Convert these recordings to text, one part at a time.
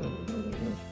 Mm-hmm.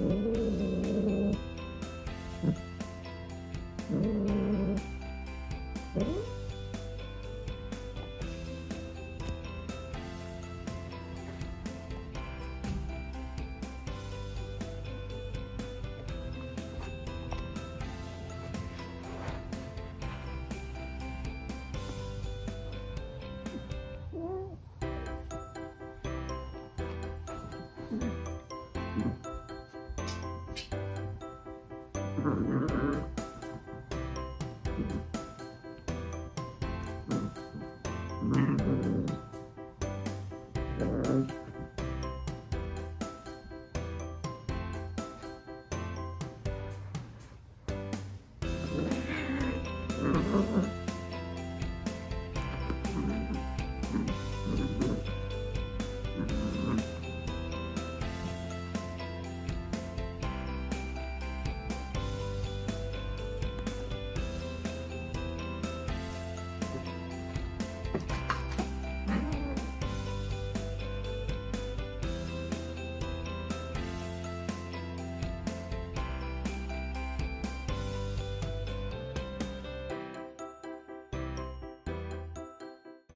Mm-hmm. Mm-hmm. mm-hmm.